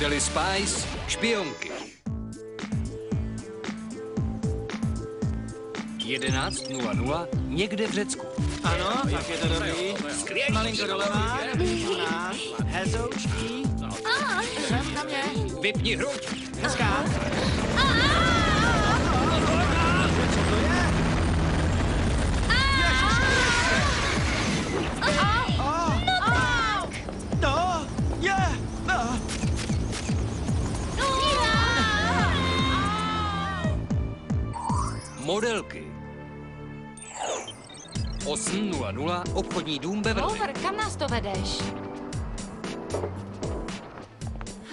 Totally Spice, špionky. 11.00 někde v Řecku. Ano, tak je to dobrý. Malinko doleva. Hezoučký. Sem na mě. Vypni hruď. Hezká. Modelky. 8.00 obchodní dům Beverly. Clover, kam nás to vedeš?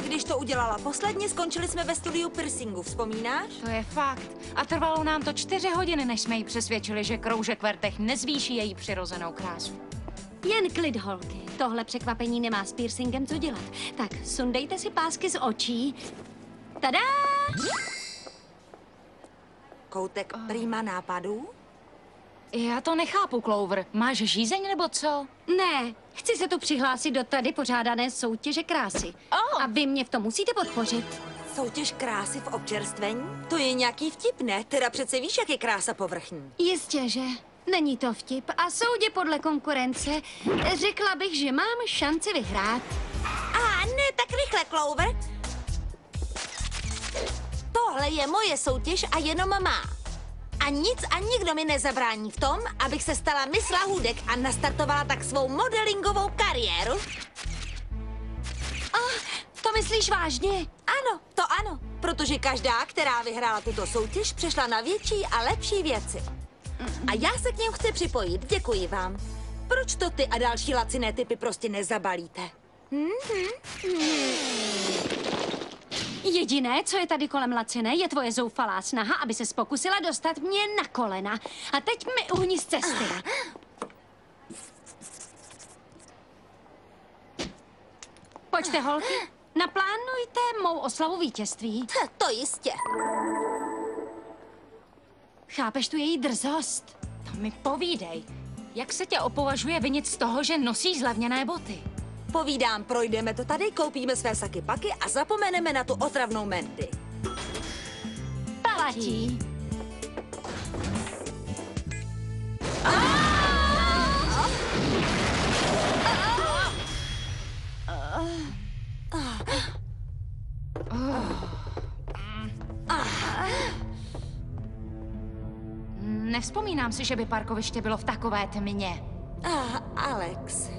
Když to udělala posledně, skončili jsme ve studiu piercingu, vzpomínáš? To je fakt. A trvalo nám to čtyři hodiny, než jsme jí přesvědčili, že kroužek vertech nezvýší její přirozenou krásu. Jen klid, holky. Tohle překvapení nemá s piercingem co dělat. Tak sundejte si pásky z očí. Tada! Koutek prýma nápadů? Já to nechápu, Clover. Máš žízeň nebo co? Ne, chci se tu přihlásit do tady pořádané soutěže krásy. Oh. A vy mě v tom musíte podpořit. Soutěž krásy v občerstvení? To je nějaký vtip, ne? Teda přece víš, jak je krása povrchní. Jistě, že? Není to vtip. A soudě podle konkurence řekla bych, že mám šanci vyhrát. A ne, tak rychle, Clover. Tohle je moje soutěž a jenom má. A nic a nikdo mi nezabrání v tom, abych se stala Miss Lahůdek a nastartovala tak svou modelingovou kariéru. To myslíš vážně? Ano, to ano, protože každá, která vyhrála tuto soutěž, přešla na větší a lepší věci. A já se k něm chci připojit, děkuji vám. Proč to ty a další laciné typy prostě nezabalíte? Jediné, co je tady kolem laciné, je tvoje zoufalá snaha, aby se pokusila dostat mě na kolena. A teď mi uhni z cesty. Pojďte, holky. Naplánujte mou oslavu vítězství. To jistě. Chápeš tu její drzost? To mi povídej. Jak se tě opovažuje vinit z toho, že nosíš zlevněné boty? Povídám, projdeme to tady, koupíme své saky paky a zapomeneme na tu otravnou Mandy. Platí. Nevzpomínám si, že by parkoviště bylo v takové tmě. Ah, Alex,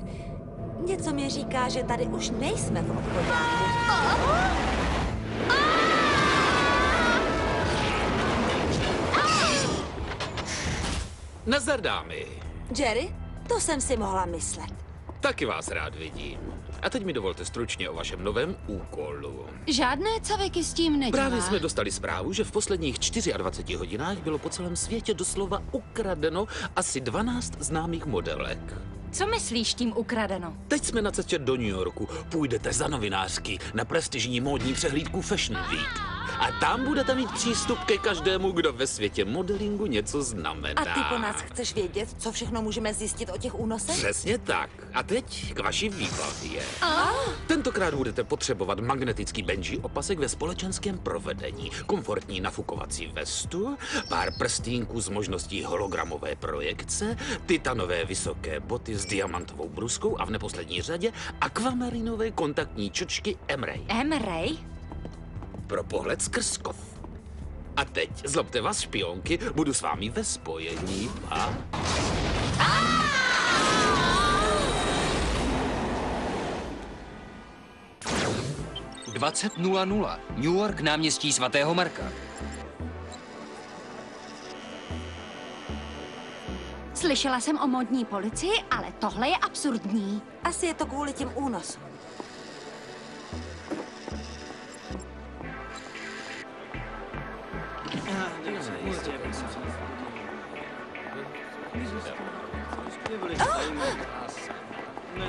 něco mi říká, že tady už nejsme v obchodě. Nazdar, dámy. Jerry, to jsem si mohla myslet. Taky vás rád vidím. A teď mi dovolte stručně o vašem novém úkolu. Žádné caveky s tím nedělá. Právě jsme dostali zprávu, že v posledních 24 hodinách bylo po celém světě doslova ukradeno asi 12 známých modelek. Co myslíš tím ukradeno? Teď jsme na cestě do New Yorku. Půjdete za novinářky na prestižní módní přehlídku Fashion Week. A tam budete mít přístup ke každému, kdo ve světě modelingu něco znamená. A ty po nás chceš vědět, co všechno můžeme zjistit o těch únosech? Přesně tak. A teď k vaší výbavě. Tentokrát budete potřebovat magnetický benží opasek ve společenském provedení, komfortní nafukovací vestu, pár prstínků s možností hologramové projekce, titanové vysoké boty s diamantovou bruskou a v neposlední řadě akvamarinové kontaktní čočky Emray M-Ray? Pro pohled skrz kov. A teď, zlobte vás špionky, budu s vámi ve spojení a... 20.00 New York, náměstí svatého Marka. Slyšela jsem o modní policii, ale tohle je absurdní. Asi je to kvůli těm únosům.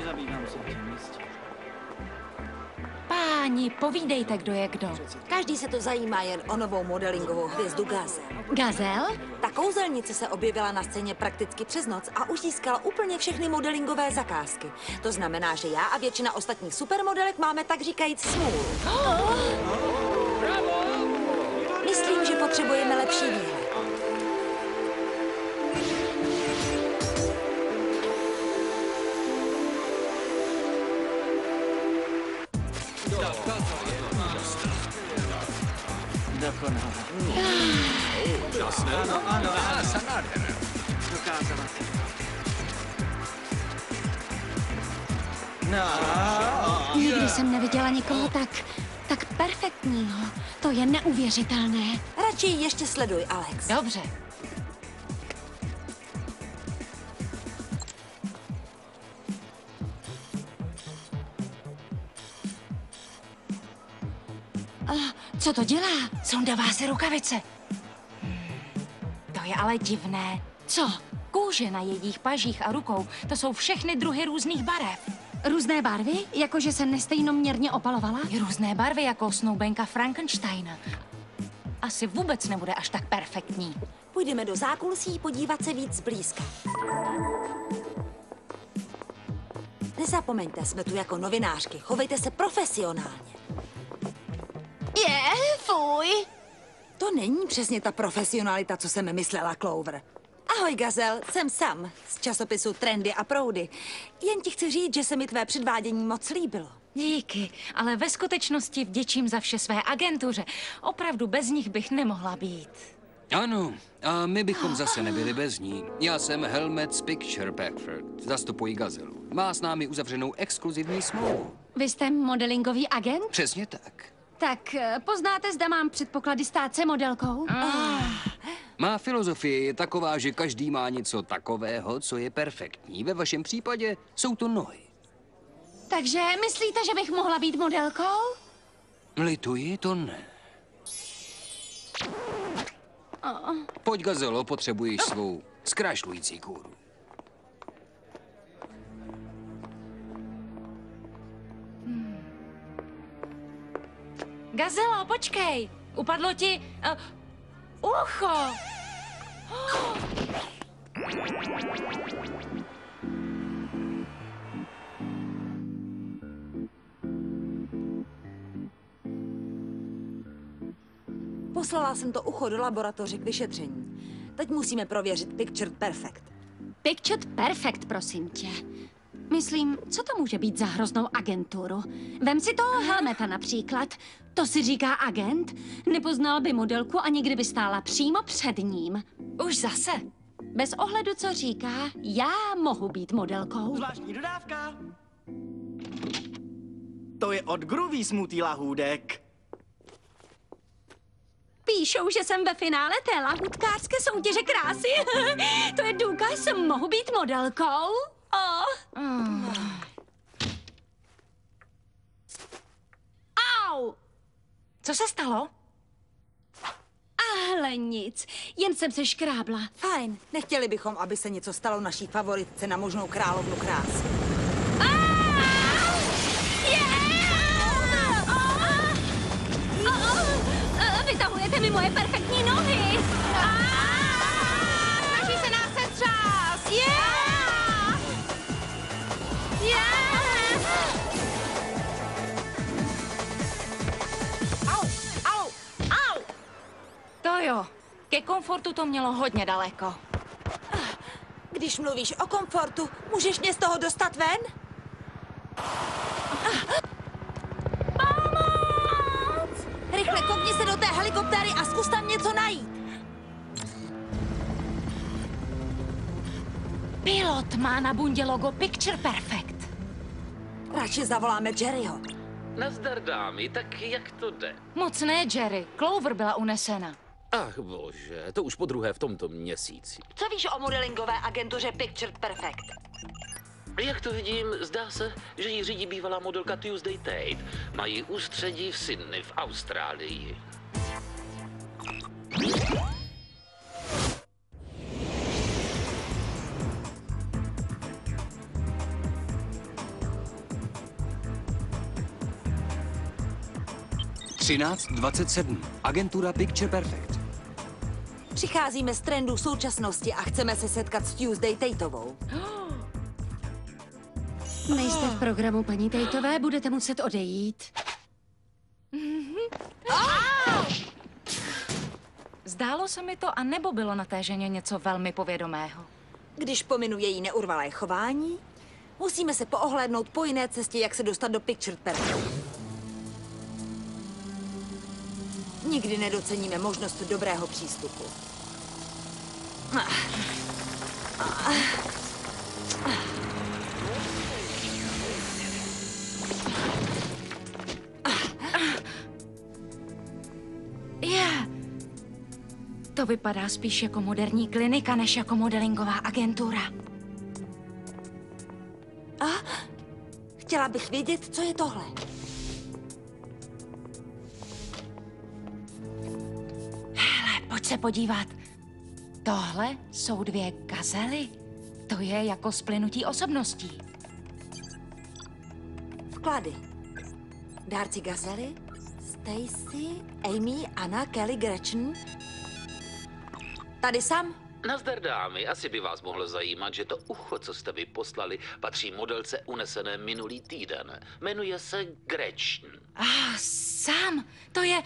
Nezabývám se tím jistě. Pá, Páni, povídejte, kdo je kdo. Každý se to zajímá jen o novou modelingovou hvězdu Gaze. Gazel? Ta kouzelnice se objevila na scéně prakticky přes noc a už získala úplně všechny modelingové zakázky. To znamená, že já a většina ostatních supermodelek máme tak říkajíc smůlu. Myslím, že potřebujeme lepší výhled. Ano, ano. Dokázala si. No, Nikdy jsem neviděla někoho tak, tak perfektního. To je neuvěřitelné. Radši ještě sleduj, Alex. Dobře. Co to dělá? Sundává si rukavice. Je ale divné. Co? Kůže na jejich pažích a rukou, to jsou všechny druhy různých barev. Různé barvy? Jakože se nestejnoměrně opalovala? I různé barvy jako snoubenka Frankensteina. Asi vůbec nebude až tak perfektní. Půjdeme do zákulisí podívat se víc zblízka. Nezapomeňte, jsme tu jako novinářky. Chovejte se profesionálně. Je, fuj. To není přesně ta profesionalita, co jsem myslela, Clover. Ahoj, Gazel, jsem Sam z časopisu Trendy a Proudy. Jen ti chci říct, že se mi tvé předvádění moc líbilo. Díky, ale ve skutečnosti vděčím za vše své agentuře. Opravdu bez nich bych nemohla být. Ano, a my bychom zase nebyli bez ní. Já jsem Helmet Picture Packford, zastupuji Gazelu. Má s námi uzavřenou exkluzivní smlouvu. Vy jste modelingový agent? Přesně tak. Tak eh, poznáte, zda mám předpoklady stát se modelkou? Má filozofie je taková, že každý má něco takového, co je perfektní. Ve vašem případě jsou to nohy. Takže myslíte, že bych mohla být modelkou? Lituji, to ne. Pojď, Gazelo, potřebuješ svou zkrášlující kůru. Gazelo, počkej! Upadlo ti uh, ucho! Poslala jsem to ucho do laboratoře k vyšetření. Teď musíme prověřit Picture Perfect. Pictured Perfect, prosím tě. Myslím, co to může být za hroznou agenturu? Vem si toho Helmeta například. To si říká agent? Nepoznal by modelku ani kdyby stála přímo před ním. Už zase? Bez ohledu, co říká, já mohu být modelkou. zvláštní dodávka. To je od Groovy smutý lahůdek. Píšou, že jsem ve finále té lahutkářské soutěže krásy. to je důkaz, mohu být modelkou. Oh. Au! Co se stalo? Ale nic, jen jsem se škrábla. Fajn, nechtěli bychom, aby se něco stalo naší favoritce na možnou královnu krásy. Eh, Vytahujete mi moje perfektní nohy. Ke komfortu to mělo hodně daleko. Když mluvíš o komfortu, můžeš mě z toho dostat ven? Pomoc! Rychle kopni se do té helikoptéry a zkus tam něco najít. Pilot má na bundě logo Picture Perfect. Radši zavoláme Jerryho. Nazdar dámy, tak jak to jde? Moc ne, Jerry. Clover byla unesena. Ach bože, to už po druhé v tomto měsíci. Co víš o modelingové agentuře Picture Perfect? Jak to vidím, zdá se, že ji řídí bývalá modelka Tuesday Tate. Mají ústředí v Sydney v Austrálii. 1327. Agentura Picture Perfect. Přicházíme z trendů současnosti a chceme se setkat s Tuesday Tateovou. Nejste v programu paní Tejtové, budete muset odejít. Zdálo se mi to, anebo bylo na té ženě něco velmi povědomého. Když pominu její neurvalé chování, musíme se poohlédnout po jiné cestě, jak se dostat do Picture Perfect. Nikdy nedoceníme možnost dobrého přístupu. Je. To vypadá spíš jako moderní klinika, než jako modelingová agentura. Chtěla bych vědět, co je tohle. Se podívat. Tohle jsou dvě gazely. To je jako splynutí osobností. Vklady. Dárci Gazely, Stacy, Amy, Anna, Kelly, Gretchen. Tady sam. Nazdar dámy, asi by vás mohlo zajímat, že to ucho, co jste vy poslali, patří modelce unesené minulý týden. Jmenuje se Gretchen. Ah, sám. To je,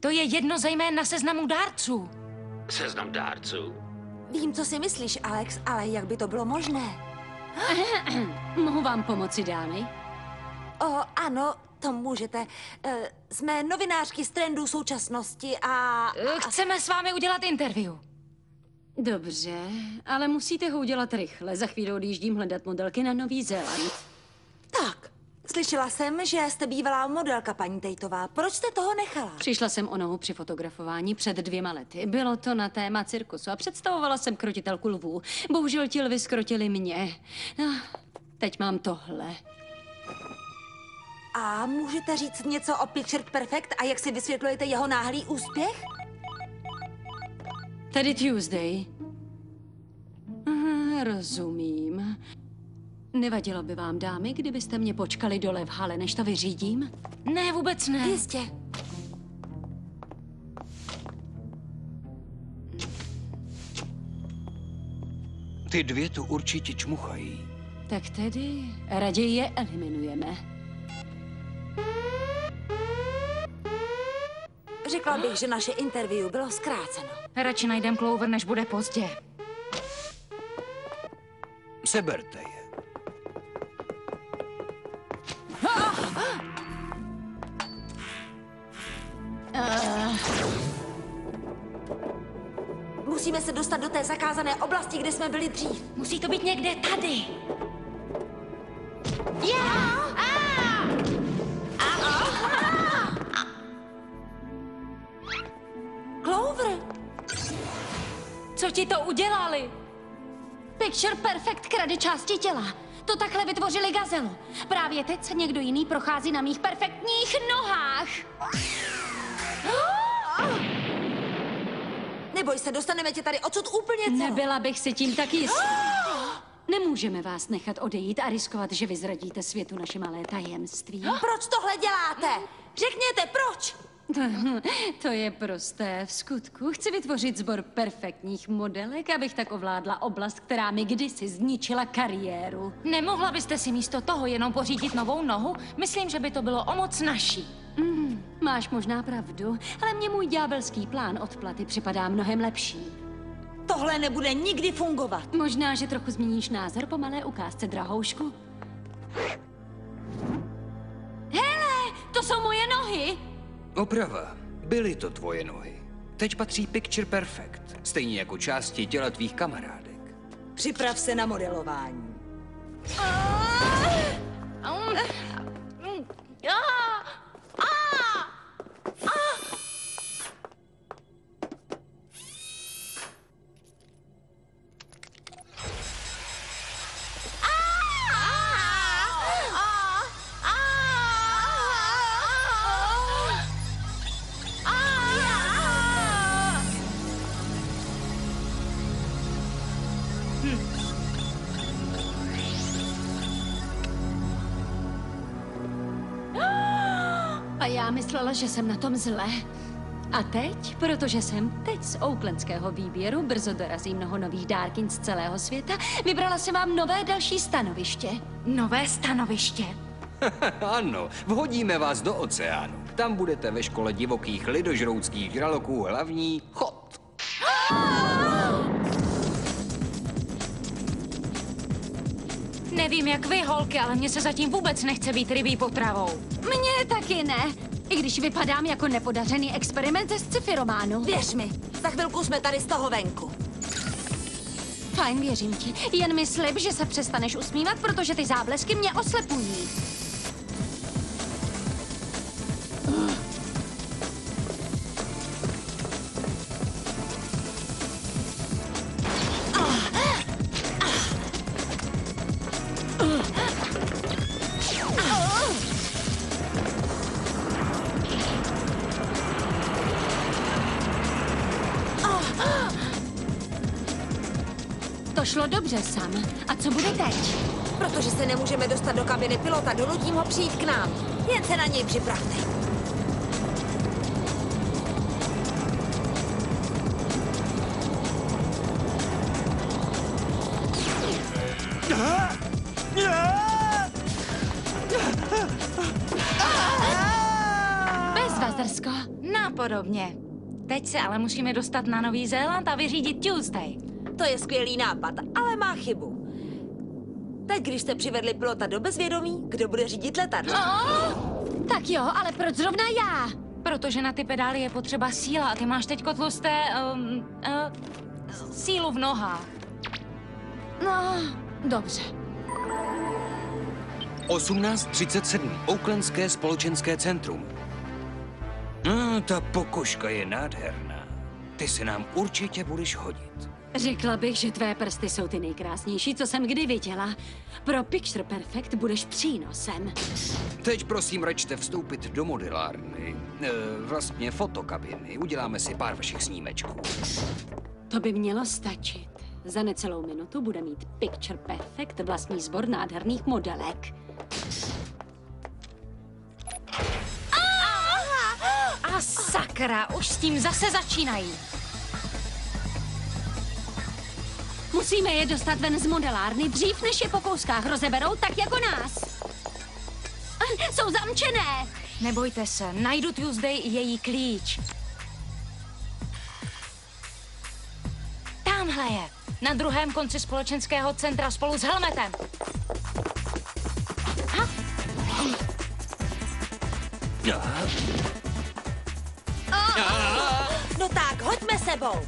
to je jedno ze jmén na seznamu dárců. Seznam dárců. Vím, co si myslíš, Alex, ale jak by to bylo možné? Mohu vám pomoci, dámy? O, ano, to můžete. Eh, Jsme novinářky z trendů současnosti a... Eh, Chceme s vámi udělat interview. Dobře, ale musíte ho udělat rychle. Za chvíli odjíždím hledat modelky na Nový Zéland. Slyšela jsem, že jste bývalá modelka, paní Tejtová. Proč jste toho nechala? Přišla jsem o nohu při fotografování před dvěma lety. Bylo to na téma cirkusu a představovala jsem krotitelku lvů. Bohužel ti lvy skrotili mě. No, teď mám tohle. A můžete říct něco o Picture Perfect a jak si vysvětlujete jeho náhlý úspěch? Tady Tuesday. Aha, rozumím. Nevadilo by vám, dámy, kdybyste mě počkali dole v hale, než to vyřídím? Ne, vůbec ne. Jistě. Ty dvě tu určitě čmuchají. Tak tedy raději je eliminujeme. Řekla bych, že naše interview bylo zkráceno. Radši najdem Clover, než bude pozdě. Seberte je. Musíme se dostat do té zakázané oblasti, kde jsme byli dřív. Musí to být někde tady. Clover, Co ti to udělali? Picture Perfect krade části těla. To takhle vytvořili gazelu. Právě teď se někdo jiný prochází na mých perfektních nohách. neboj se, dostaneme tě tady odsud úplně celou. Nebyla bych si tím tak jistá. Nemůžeme vás nechat odejít a riskovat, že vyzradíte světu naše malé tajemství. Proč tohle děláte? Řekněte, proč? To je prosté. V skutku chci vytvořit sbor perfektních modelek, abych tak ovládla oblast, která mi kdysi zničila kariéru. Nemohla byste si místo toho jenom pořídit novou nohu? Myslím, že by to bylo o moc naší. Máš možná pravdu, ale mně můj ďábelský plán odplaty připadá mnohem lepší. Tohle nebude nikdy fungovat. Možná, že trochu změníš názor po malé ukázce, drahoušku. Hele, to jsou moje nohy! Oprava. Byly to tvoje nohy. Teď patří Picture Perfect. Stejně jako části těla tvých kamarádek. Připrav se na modelování. A já myslela, že jsem na tom zle. A teď, protože jsem teď z ouklenského výběru, brzo dorazí mnoho nových dárkyň z celého světa, vybrala jsem vám nové další stanoviště. Nové stanoviště. Ano, vhodíme vás do oceánu. Tam budete ve škole divokých lidožrouckých žraloků hlavní chod. Nevím, jak vy, holky, ale mně se zatím vůbec nechce být rybí potravou. Mně taky ne. I když vypadám jako nepodařený experiment ze sci-fi románu. Věř mi, za chvilku jsme tady z toho venku. Fajn, věřím ti. Jen mi slib, že se přestaneš usmívat, protože ty záblesky mě oslepují. Šlo dobře, Sam. A co bude teď? Protože se nemůžeme dostat do kabiny pilota, donutím ho přijít k nám. Jen se na něj připravte. Bezva, Zrsko. Napodobně. Teď se ale musíme dostat na Nový Zéland a vyřídit Tuesday. To je skvělý nápad, ale má chybu. Teď, když jste přivedli pilota do bezvědomí, kdo bude řídit letadlo? Tak jo, ale proč zrovna já? Protože na ty pedály je potřeba síla a ty máš teď tlusté... Um, uh, sílu v nohách. No, dobře. 1837. Oaklandské společenské centrum. No, ta pokožka je nádherná. Ty se nám určitě budeš hodit. Řekla bych, že tvé prsty jsou ty nejkrásnější, co jsem kdy viděla. Pro Picture Perfect budeš přínosem. Teď prosím račte vstoupit do modelárny, e, vlastně fotokabiny. Uděláme si pár vašich snímečků. To by mělo stačit. Za necelou minutu bude mít Picture Perfect vlastní sbor nádherných modelek. A sakra, už s tím zase začínají. Musíme je dostat ven z modelárny dřív, než je po kouskách rozeberou, tak jako nás. Ah, Jsou zamčené. Nebojte se, najdu Tuesday i její klíč. Tamhle je, na druhém konci společenského centra spolu s helmetem. No tak, hoďme sebou.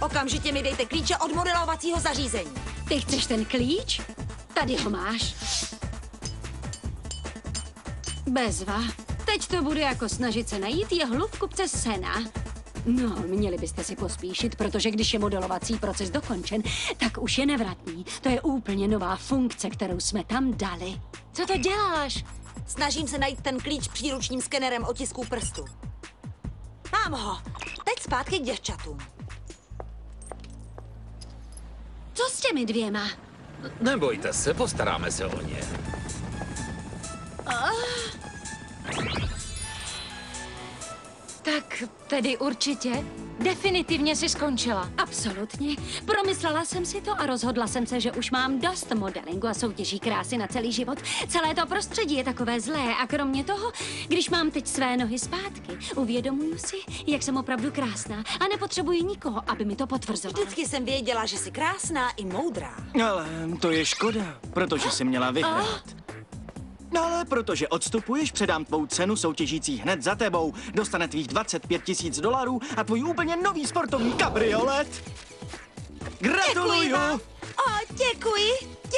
Okamžitě mi dejte klíče od modelovacího zařízení. Ty chceš ten klíč? Tady ho máš. Bezva. Teď to bude jako snažit se najít jehlu v kupce sena. No, měli byste si pospíšit, protože když je modelovací proces dokončen, tak už je nevratný. To je úplně nová funkce, kterou jsme tam dali. Co to děláš? Snažím se najít ten klíč příručním skenerem otisků prstů. Mám ho. Teď zpátky k děvčatům. Co s těmi dvěma? Nebojte se, postaráme se o ně. Tak tedy určitě, definitivně si skončila. Absolutně. Promyslela jsem si to a rozhodla jsem se, že už mám dost modelingu a soutěží krásy na celý život. Celé to prostředí je takové zlé a kromě toho, když mám teď své nohy zpátky, uvědomuju si, jak jsem opravdu krásná a nepotřebuji nikoho, aby mi to potvrzoval. Vždycky jsem věděla, že jsi krásná i moudrá. Ale to je škoda, protože jsi měla vyhrát. No ale protože odstupuješ, předám tvou cenu soutěžící hned za tebou. Dostane tvých 25 tisíc dolarů a tvůj úplně nový sportovní kabriolet. Gratuluju! Děkuji vám. O, děkuji.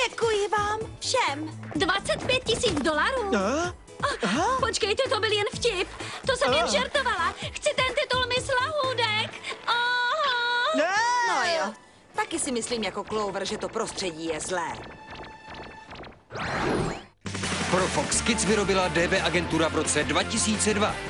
Děkuji vám všem. 25 tisíc dolarů? A? Počkejte, to byl jen vtip. To jsem jen žertovala. Chci ten titul Miss Lahůdek. Ne! No jo, taky si myslím jako Clover, že to prostředí je zlé. Pro Fox Kids vyrobila DB agentura v roce 2002.